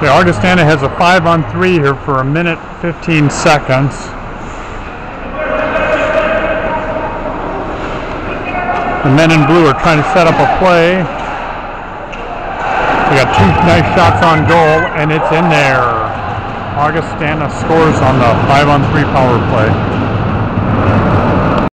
Okay, Augustana has a 5 on 3 here for a minute 15 seconds. The men in blue are trying to set up a play. They got two nice shots on goal, and it's in there. Augustana scores on the 5 on 3 power play.